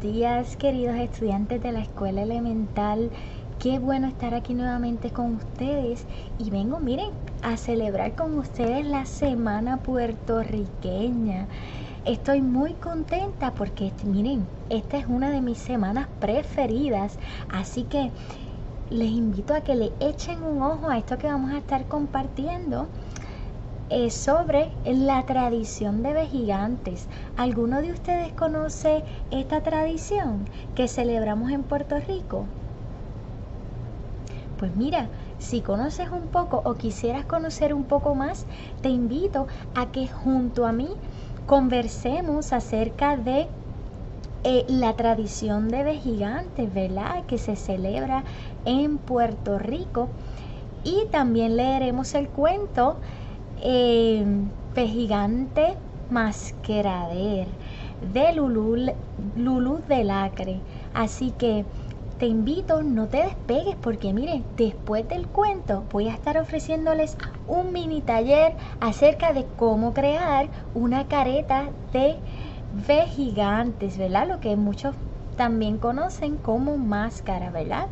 días, queridos estudiantes de la escuela elemental. Qué bueno estar aquí nuevamente con ustedes y vengo, miren, a celebrar con ustedes la semana puertorriqueña. Estoy muy contenta porque, miren, esta es una de mis semanas preferidas, así que les invito a que le echen un ojo a esto que vamos a estar compartiendo es sobre la tradición de vejigantes. ¿Alguno de ustedes conoce esta tradición que celebramos en Puerto Rico? Pues mira, si conoces un poco o quisieras conocer un poco más, te invito a que junto a mí conversemos acerca de eh, la tradición de vejigantes, ¿verdad? Que se celebra en Puerto Rico. Y también leeremos el cuento eh, Pejigante Masquerader de Lulú, Lulú del Acre. Así que te invito, no te despegues porque miren, después del cuento voy a estar ofreciéndoles un mini taller acerca de cómo crear una careta de vejigantes, ¿verdad? Lo que muchos también conocen como máscara, ¿verdad?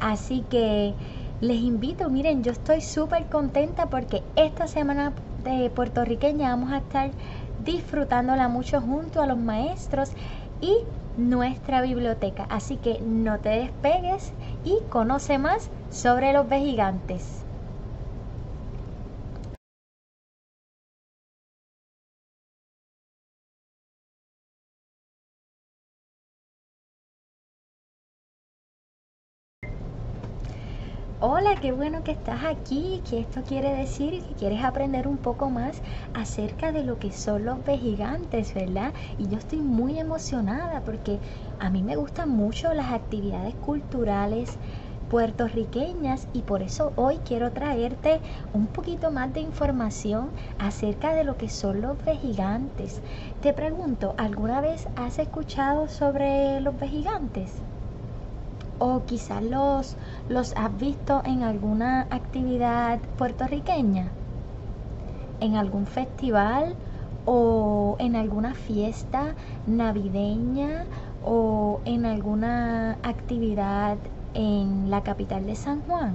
Así que les invito, miren, yo estoy súper contenta porque esta semana de puertorriqueña vamos a estar disfrutándola mucho junto a los maestros y nuestra biblioteca. Así que no te despegues y conoce más sobre los vejigantes. Hola, qué bueno que estás aquí, que esto quiere decir que quieres aprender un poco más acerca de lo que son los vejigantes, ¿verdad? Y yo estoy muy emocionada porque a mí me gustan mucho las actividades culturales puertorriqueñas y por eso hoy quiero traerte un poquito más de información acerca de lo que son los vejigantes. Te pregunto, ¿alguna vez has escuchado sobre los vejigantes? O quizás los, los has visto en alguna actividad puertorriqueña, en algún festival o en alguna fiesta navideña o en alguna actividad en la capital de San Juan.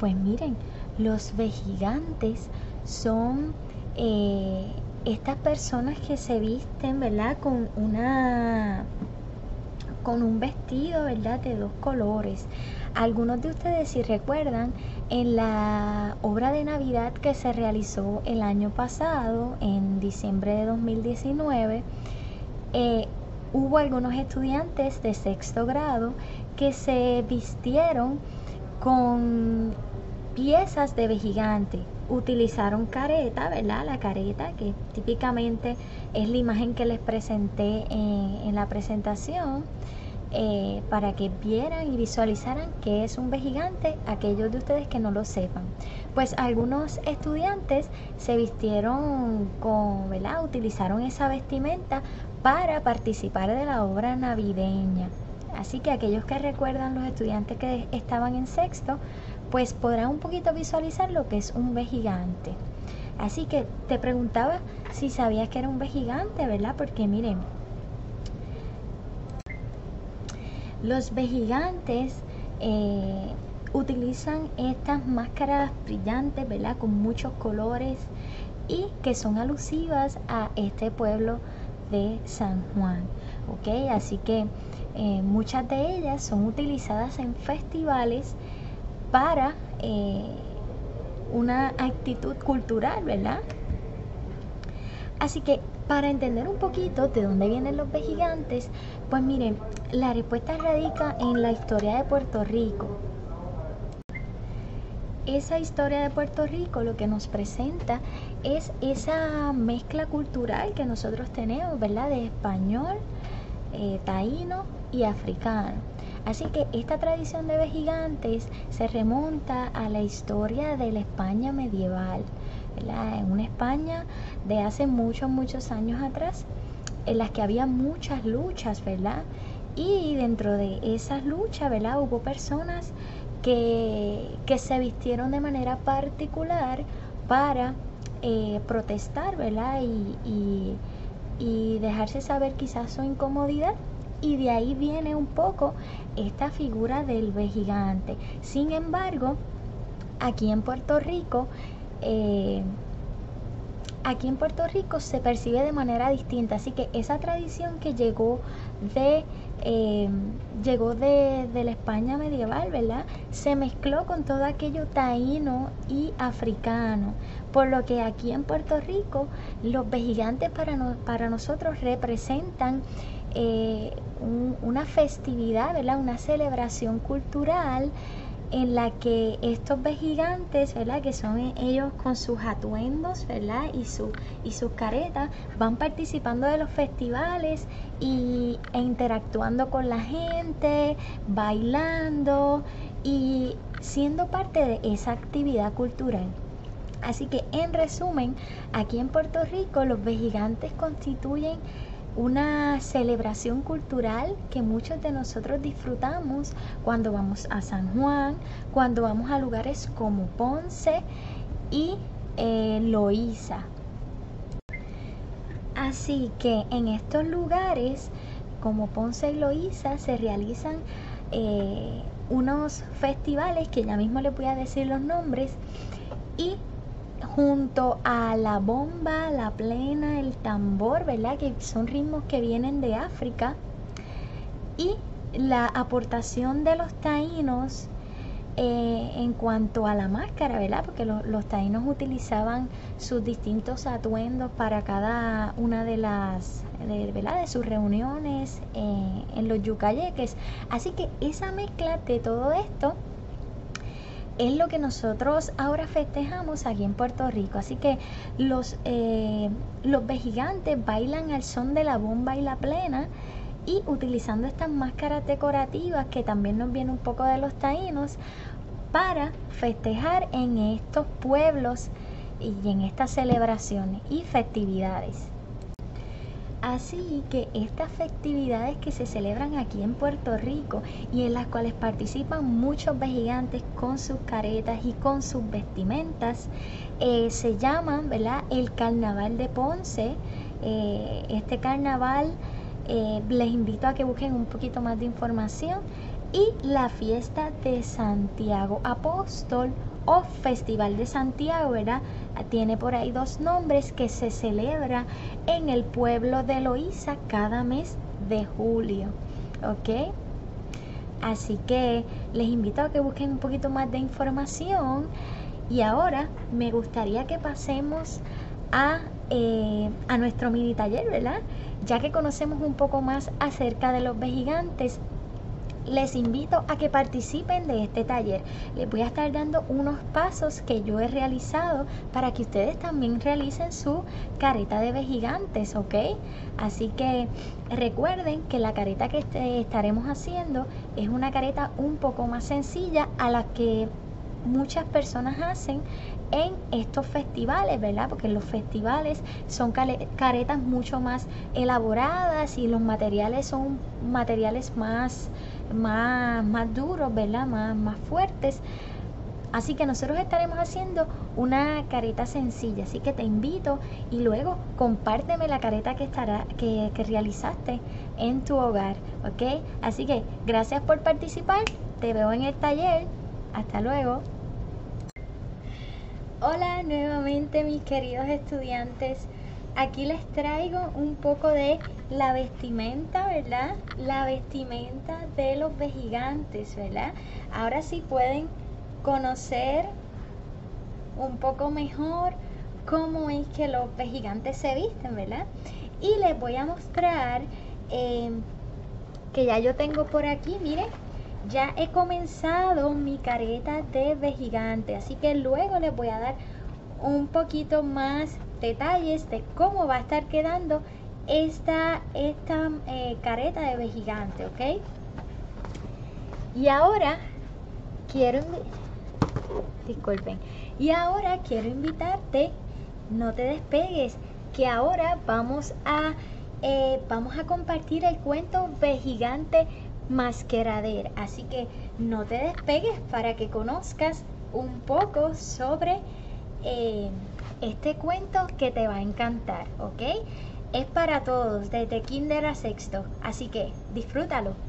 Pues miren, los vejigantes son eh, estas personas que se visten, ¿verdad? Con una con un vestido, ¿verdad? De dos colores. Algunos de ustedes, si recuerdan, en la obra de Navidad que se realizó el año pasado, en diciembre de 2019, eh, hubo algunos estudiantes de sexto grado que se vistieron con piezas de vejigante. Utilizaron careta, ¿verdad? La careta, que típicamente es la imagen que les presenté en, en la presentación. Eh, para que vieran y visualizaran que es un vejigante aquellos de ustedes que no lo sepan. Pues algunos estudiantes se vistieron con, ¿verdad? Utilizaron esa vestimenta para participar de la obra navideña. Así que aquellos que recuerdan los estudiantes que estaban en sexto, pues podrán un poquito visualizar lo que es un vejigante. Así que te preguntaba si sabías que era un vejigante, ¿verdad? Porque miren, Los vejigantes eh, utilizan estas máscaras brillantes, ¿verdad? Con muchos colores y que son alusivas a este pueblo de San Juan, ¿ok? Así que eh, muchas de ellas son utilizadas en festivales para eh, una actitud cultural, ¿verdad? Así que para entender un poquito de dónde vienen los vejigantes, pues miren, la respuesta radica en la historia de Puerto Rico. Esa historia de Puerto Rico lo que nos presenta es esa mezcla cultural que nosotros tenemos, ¿verdad? De español, eh, taíno y africano. Así que esta tradición de vejigantes se remonta a la historia de la España medieval en una España de hace muchos, muchos años atrás, en las que había muchas luchas, ¿verdad? Y dentro de esas luchas, ¿verdad? Hubo personas que, se vistieron de manera particular para eh, protestar, ¿verdad? Y, y dejarse saber quizás su incomodidad y de ahí viene un poco esta figura del gigante. Sin embargo, aquí en Puerto Rico, eh, aquí en Puerto Rico se percibe de manera distinta, así que esa tradición que llegó de eh, llegó de, de, la España medieval, ¿verdad? Se mezcló con todo aquello taíno y africano, por lo que aquí en Puerto Rico los vejigantes para, para nosotros representan eh, una festividad, ¿verdad? Una celebración cultural en la que estos gigantes, ¿verdad? Que son ellos con sus atuendos, ¿verdad? Y, su, y sus caretas, van participando de los festivales y, e interactuando con la gente, bailando y siendo parte de esa actividad cultural. Así que en resumen, aquí en Puerto Rico los gigantes constituyen una celebración cultural que muchos de nosotros disfrutamos cuando vamos a San Juan, cuando vamos a lugares como Ponce y eh. Así que en estos lugares como Ponce y Loíza se realizan eh, unos festivales que ya mismo les voy a decir los nombres y junto a la bomba, la plena, el tambor, ¿verdad? Que son ritmos que vienen de África. Y la aportación de los taínos eh, en cuanto a la máscara, ¿verdad? Porque los taínos utilizaban sus distintos atuendos para cada una de las, ¿verdad? De sus reuniones eh, en los yucayeques. Así que esa mezcla de todo esto es lo que nosotros ahora festejamos aquí en Puerto Rico. Así que los, eh, los vejigantes bailan al son de la bomba y la plena y utilizando estas máscaras decorativas que también nos viene un poco de los taínos para festejar en estos pueblos y en estas celebraciones y festividades. Así que estas festividades que se celebran aquí en Puerto Rico y en las cuales participan muchos vejigantes con sus caretas y con sus vestimentas, eh, se llaman ¿verdad? el Carnaval de Ponce. Eh, este carnaval eh, les invito a que busquen un poquito más de información y la fiesta de Santiago Apóstol o Festival de Santiago, ¿verdad? Tiene por ahí dos nombres que se celebra en el pueblo de Loíza cada mes de julio, ¿ok? Así que les invito a que busquen un poquito más de información y ahora me gustaría que pasemos a, eh, a nuestro mini taller, ¿verdad? Ya que conocemos un poco más acerca de los gigantes les invito a que participen de este taller. Les voy a estar dando unos pasos que yo he realizado para que ustedes también realicen su careta de gigantes, ¿ok? Así que recuerden que la careta que este, estaremos haciendo es una careta un poco más sencilla a la que muchas personas hacen en estos festivales, ¿verdad? Porque los festivales son caretas mucho más elaboradas y los materiales son materiales más más, más duros, ¿verdad? Más, más fuertes. Así que nosotros estaremos haciendo una careta sencilla. Así que te invito y luego compárteme la careta que, estará, que, que realizaste en tu hogar. ¿Ok? Así que gracias por participar. Te veo en el taller. Hasta luego. Hola nuevamente mis queridos estudiantes. Aquí les traigo un poco de la vestimenta, ¿verdad? La vestimenta de los vejigantes, ¿verdad? Ahora sí pueden conocer un poco mejor cómo es que los vejigantes se visten, ¿verdad? Y les voy a mostrar em, que ya yo tengo por aquí, miren, ya he comenzado mi careta de vejigante, así que luego les voy a dar un poquito más detalles de cómo va a estar quedando esta, esta eh, careta de gigante, ¿ok? Y ahora quiero disculpen, y ahora quiero invitarte, no te despegues, que ahora vamos a eh, vamos a compartir el cuento Vejigante Masquerader. Así que no te despegues para que conozcas un poco sobre eh, este cuento que te va a encantar, ¿ok? Es para todos, desde kinder a sexto, así que disfrútalo.